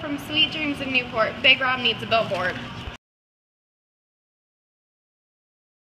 From Sweet Dreams in Newport, Big Rob needs a billboard.